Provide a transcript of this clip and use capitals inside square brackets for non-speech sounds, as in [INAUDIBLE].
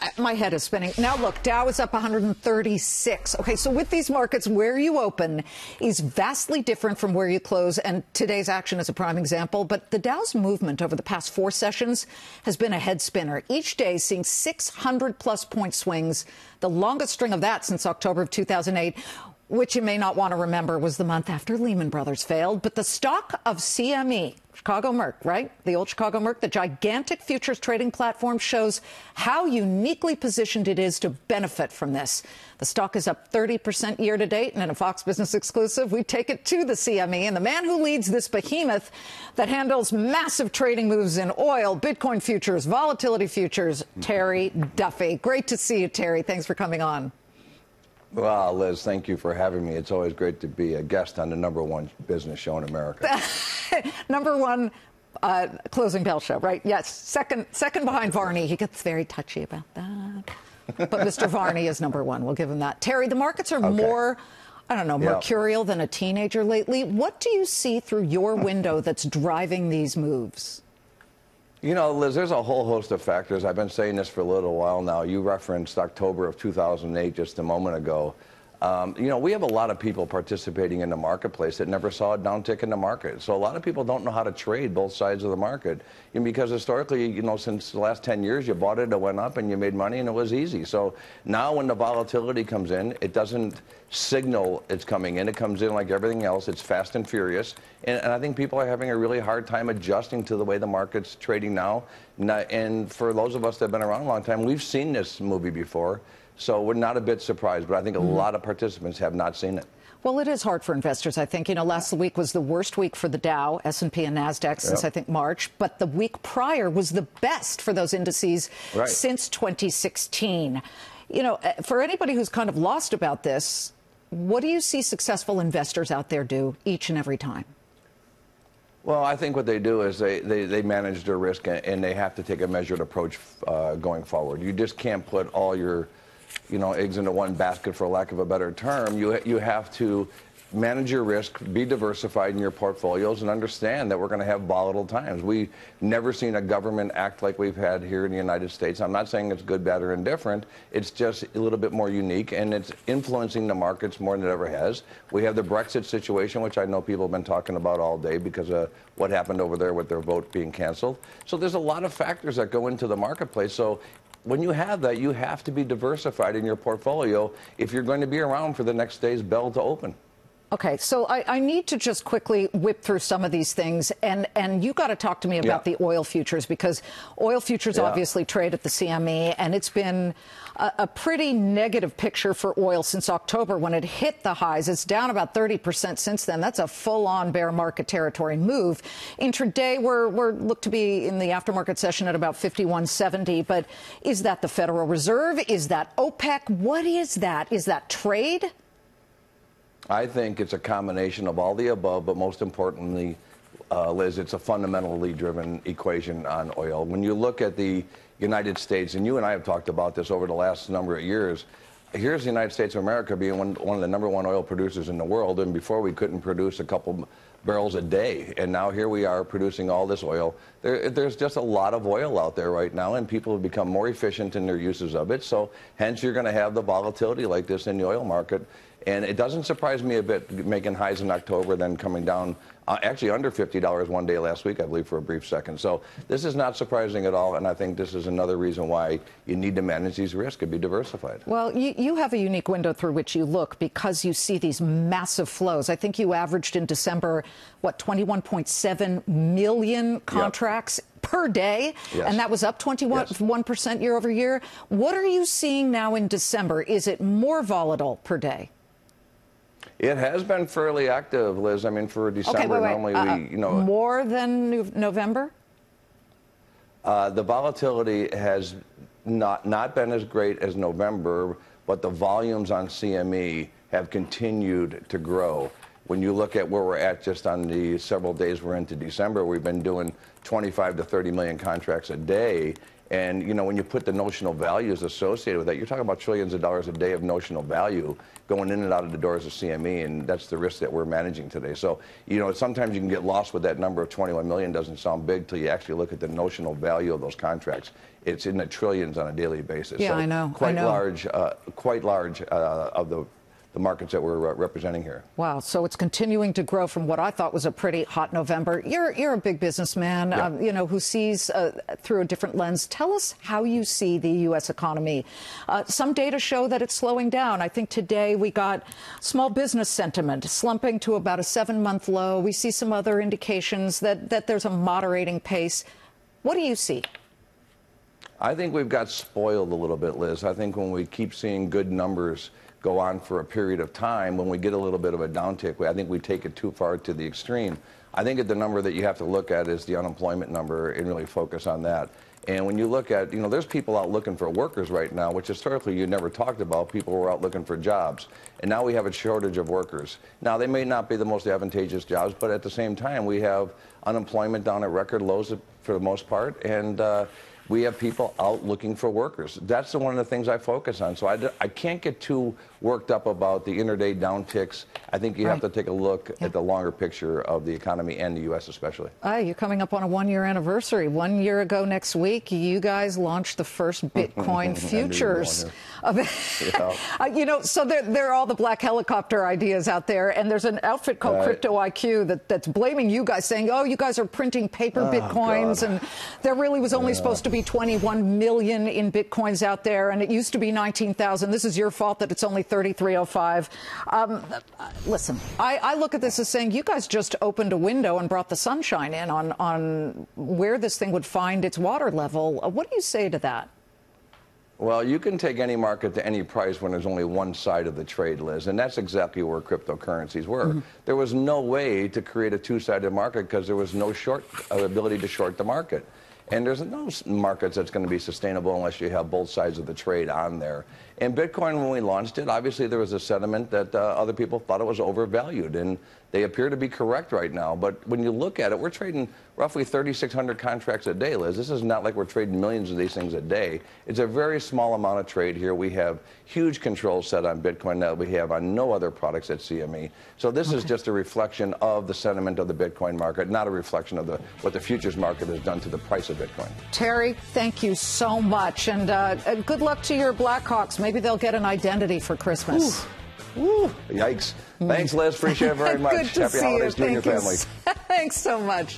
I, my head is spinning. Now, look, Dow is up 136. Okay, so with these markets, where you open is vastly different from where you close, and today's action is a prime example. But the Dow's movement over the past four sessions has been a head spinner. Each day seeing 600 plus point swings, the longest string of that since October of 2008 which you may not want to remember was the month after Lehman Brothers failed. But the stock of CME, Chicago Merc, right? The old Chicago Merc, the gigantic futures trading platform shows how uniquely positioned it is to benefit from this. The stock is up 30% year to date, and in a Fox Business exclusive, we take it to the CME. And the man who leads this behemoth that handles massive trading moves in oil, Bitcoin futures, volatility futures, Terry Duffy. Great to see you, Terry. Thanks for coming on. Well, Liz, thank you for having me. It's always great to be a guest on the number one business show in America. [LAUGHS] number one uh, closing bell show, right? Yes. Second, second behind Varney. He gets very touchy about that. but Mr. [LAUGHS] Varney is number one. We'll give him that. Terry, the markets are okay. more. I don't know, mercurial than a teenager lately. What do you see through your window that's driving these moves? You know, Liz, there's a whole host of factors. I've been saying this for a little while now. You referenced October of 2008 just a moment ago. Um, you know, we have a lot of people participating in the marketplace that never saw a downtick in the market. So a lot of people don't know how to trade both sides of the market. And because historically, you know, since the last 10 years, you bought it, it went up, and you made money, and it was easy. So now when the volatility comes in, it doesn't signal it's coming in. It comes in like everything else. It's fast and furious. And, and I think people are having a really hard time adjusting to the way the market's trading now. And for those of us that have been around a long time, we've seen this movie before. So we're not a bit surprised, but I think a mm-hmm. lot of participants have not seen it. Well, it is hard for investors. I think you know last week was the worst week for the Dow, S&P, and Nasdaq since yep. I think March, but the week prior was the best for those indices right. since 2016. You know, eh, for anybody who's kind of lost about this, what do you see successful investors out there do each and every time? Well, I think what they do is they, they, they manage their risk and they have to take a measured approach uh, going forward. You just can't put all your you know, eggs into one basket, for lack of a better term. You, you have to manage your risk, be diversified in your portfolios, and understand that we're going to have volatile times. We've never seen a government act like we've had here in the United States. I'm not saying it's good, bad, or indifferent. It's just a little bit more unique, and it's influencing the markets more than it ever has. We have the Brexit situation, which I know people have been talking about all day because of what happened over there with their vote being canceled. So there's a lot of factors that go into the marketplace. So when you have that, you have to be diversified in your portfolio if you're going to be around for the next day's bell to open. Okay, so I, I, need to just quickly whip through some of these things, and and you got to talk to me about yeah. the oil futures because oil futures yeah. obviously trade at the CME, and it's been a, a, pretty negative picture for oil since October when it hit the highs. It's down about 30 percent since then. That's a full-on bear market territory move. Intraday, we're we're looked to be in the aftermarket session at about 51.70. But is that the Federal Reserve? Is that OPEC? What is that? Is that trade? I think it's a combination of all the above, but most importantly, uh, Liz, it's a fundamentally driven equation on oil. When you look at the United States, and you and I have talked about this over the last number of years, here's the United States of America being one, one of the number one oil producers in the world, and before we couldn't produce a couple barrels a day, and now here we are producing all this oil. There, there's just a lot of oil out there right now, and people have become more efficient in their uses of it. So, hence, you're going to have the volatility like this in the oil market. And it doesn't surprise me a bit making highs in October, then coming down uh, actually under $50 one day last week, I believe, for a brief second. So this is not surprising at all, and I think this is another reason why you need to manage these risks and be diversified. Well, you, you have a unique window through which you look because you see these massive flows. I think you averaged in December, what, 21.7 million contracts? Yep per day, yes. and that was up 21 yes. year over year. What are you seeing now in December? Is it more volatile per day? It has been fairly active, Liz. I mean, for December, okay, wait, wait. normally uh, we, you know, more than November. Uh, the volatility has not not been as great as November, but the volumes on CME have continued to grow. When you look at where we're at just on the several days we're into December, we've been doing 25 to 30 million contracts a day, And you know, when you put the notional values associated with that, you're talking about trillions of dollars a day of notional value going in and out of the doors of CME, and that's the risk that we're managing today. So, you know, sometimes you can get lost with that number of 21 million. Doesn't sound big till you actually look at the notional value of those contracts. It's in the trillions on a daily basis. Yeah, so I know. Quite I know. large, uh, quite large uh, of the the markets that we're uh, representing here. Wow. So it's continuing to grow from what I thought was a pretty hot November. You're, you're a big businessman, Yeah. um, you know, who sees uh, through a different lens. Tell us how you see the U.S. economy. Uh, some data show that it's slowing down. I think today we got small business sentiment slumping to about a seven month low. We see some other indications that, that there's a moderating pace. What do you see? I think we've got spoiled a little bit, Liz. I think when we keep seeing good numbers go on for a period of time, when we get a little bit of a downtick, I think we take it too far to the extreme. I think the number that you have to look at is the unemployment number and really focus on that. And when you look at, you know, there's people out looking for workers right now, which historically you never talked about. People were out looking for jobs. And now we have a shortage of workers. Now, they may not be the most advantageous jobs, but at the same time, we have unemployment down at record lows for the most part. And, uh, we have people out looking for workers. That's one of the things I focus on. So I, I can't get too worked up about the interday downticks. I think you have to take a look Yeah. at the longer picture of the economy and the U.S. especially. Hi, you're coming up on a one year anniversary. One year ago next week, you guys launched the first [LAUGHS] Bitcoin futures. [LAUGHS] Yeah. Uh, you know, so there, there are all the black helicopter ideas out there, and there's an outfit called Right. Crypto IQ that, that's blaming you guys, saying, oh, you guys are printing paper bitcoins, God. and there really was only supposed to be 21 million in bitcoins out there, and it used to be 19,000. This is your fault that it's only 3305. Um, listen, I, I look at this as saying you guys just opened a window and brought the sunshine in on, on where this thing would find its water level. Uh, What do you say to that? Well, you can take any market to any price when there's only one side of the trade, Liz, and that's exactly where cryptocurrencies were. There was no way to create a two-sided market because there was no short uh, ability to short the market. And there's no markets that's going to be sustainable unless you have both sides of the trade on there. And Bitcoin, when we launched it, obviously there was a sentiment that uh, other people thought it was overvalued, and they appear to be correct right now. But when you look at it, we're trading roughly 3,600 contracts a day, Liz. This is not like we're trading millions of these things a day. It's a very small amount of trade here. We have huge controls set on Bitcoin that we have on no other products at CME. So this is just a reflection of the sentiment of the Bitcoin market, not a reflection of the, what the futures market has done to the price of Bitcoin. Terry, thank you so much, and uh, uh, good luck to your Blackhawks. Maybe they'll get an identity for Christmas. Woo, yikes. Thanks, Liz. Appreciate it very [LAUGHS] much. Good to Happy see holidays you. to you and your Thank family. [LAUGHS] Thanks so much.